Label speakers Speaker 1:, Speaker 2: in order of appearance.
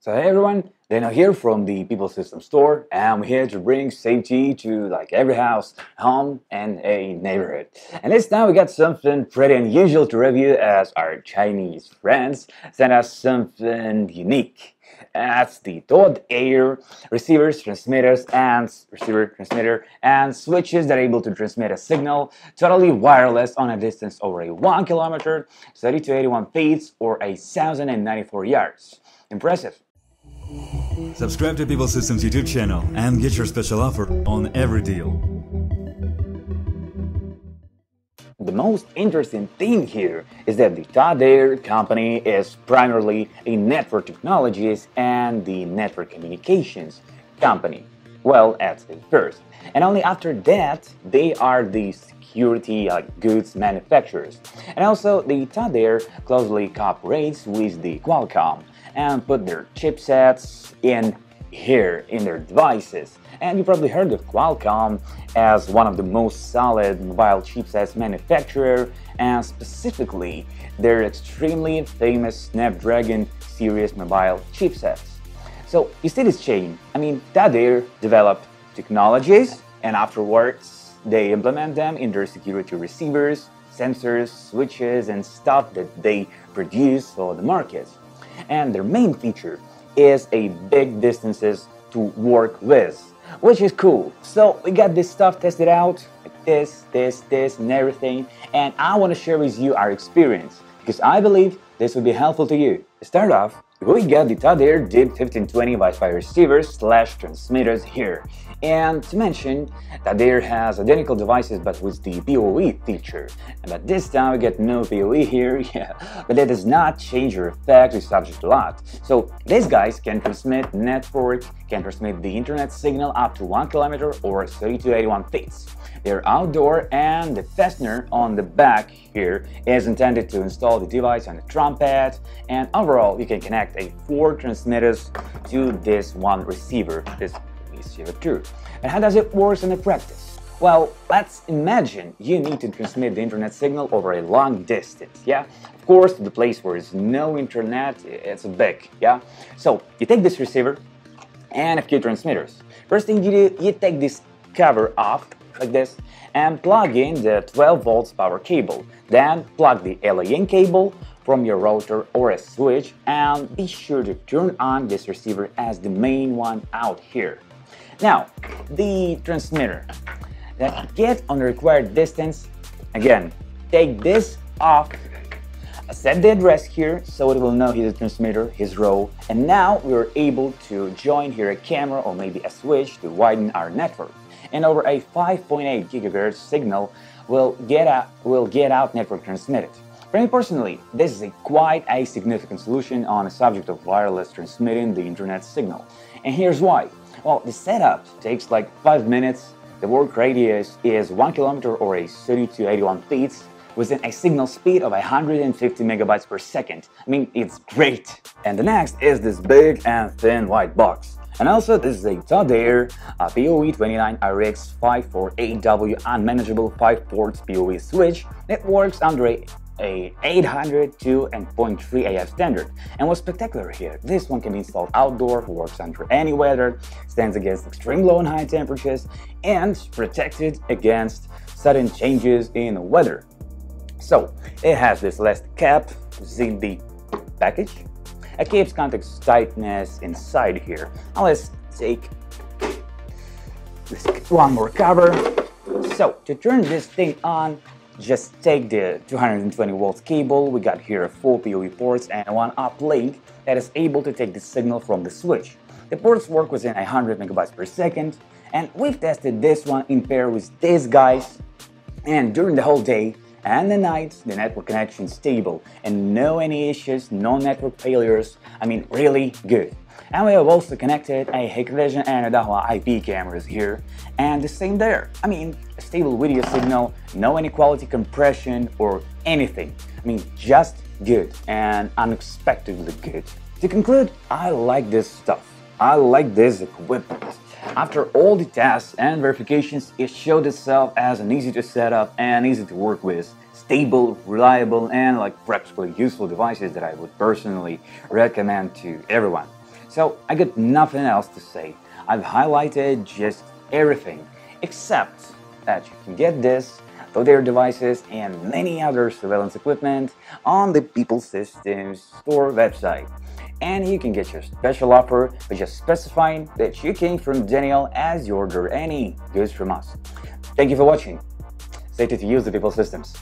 Speaker 1: So hey everyone, Daniel here from the Pipl System Store and I'm here to bring safety to like every house, home and a neighborhood. And this time we got something pretty unusual to review as our Chinese friends sent us something unique. That's the Todaair receivers, transmitters, and receiver, transmitter, and switches that are able to transmit a signal totally wireless on a distance over a 1 kilometer, 30 to 81 feet, or 1094 yards. Impressive.
Speaker 2: Subscribe to Pipl Systems YouTube channel and get your special offer on every deal.
Speaker 1: The most interesting thing here is that the Todaair company is primarily a network technologies and the network communications company. Well, at first. And only after that, they are the security like, goods manufacturers. And also, the Todaair closely cooperates with the Qualcomm and put their chipsets in here in their devices. And you probably heard of Qualcomm as one of the most solid mobile chipsets manufacturer and specifically their extremely famous Snapdragon series mobile chipsets. So you see this chain, I mean Todaair developed technologies and afterwards they implement them in their security receivers, sensors, switches and stuff that they produce for the market and their main feature is a big distances to work with, which is cool. So we got this stuff tested out, like this, this, this, and everything, and I want to share with you our experience because I believe this would be helpful to you. To start off, we got the Todaair DIB1520 Wi-Fi receivers slash transmitters here. And to mention there has identical devices but with the PoE feature. But this time we get no PoE here, yeah. But that does not change your effect or subject a lot. So these guys can transmit network, can transmit the internet signal up to 1 kilometer or 3281 feet. They're outdoor and the fastener on the back here is intended to install the device on the trumpet and overall you can connect a four transmitters to this one receiver, this receiver 2. And how does it work in the practice? Well, let's imagine you need to transmit the internet signal over a long distance, yeah? Of course, the place where there's no internet, it's a big, yeah? So, you take this receiver and a few transmitters. First thing you do, you take this cover off like this and plug in the 12 volts power cable. Then plug the LAN cable from your router or a switch and be sure to turn on this receiver as the main one out here. Now, the transmitter that get on the required distance, again, take this off set the address here so it will know his transmitter, his row, and now we're able to join here a camera or maybe a switch to widen our network and over a 5.8 gigahertz signal will get out, will get out network transmitted. For me personally, this is a quite a significant solution on the subject of wireless transmitting the internet signal. And here's why. Well, the setup takes like 5 minutes, the work radius is 1 kilometer or a 30 to 81 feet, within a signal speed of 150 megabytes per second. I mean, it's great! And the next is this big and thin white box. And also, this is a Todaair uh, PoE29RX548W unmanageable 5 ports PoE switch that works under a a 802 and 0.3 AF standard. And what's spectacular here, this one can be installed outdoor, works under any weather, stands against extreme low and high temperatures, and protected against sudden changes in weather. So, it has this last cap the package, it keeps contact tightness inside here. Now let's take this one more cover. So to turn this thing on, just take the 220 volts cable. We got here four PoE ports and one uplink that is able to take the signal from the switch. The ports work within 100 megabytes per second, and we've tested this one in pair with these guys. And during the whole day, and the night the network connection is stable and no any issues, no network failures, I mean really good. And we have also connected a Hikvision and a Dahua IP cameras here, and the same there. I mean, stable video signal, no any quality compression or anything. I mean, just good and unexpectedly good. To conclude, I like this stuff. I like this equipment. After all the tests and verifications, it showed itself as an easy to set up and easy to work with, stable, reliable, and like practically useful devices that I would personally recommend to everyone. So I got nothing else to say. I've highlighted just everything, except that you can get this, Todaair devices, and many other surveillance equipment on the Pipl Systems store website. And you can get your special offer by just specifying that you came from Daniel as you order any goods from us. Thank you for watching. Stay tuned to use the Pipl Systems.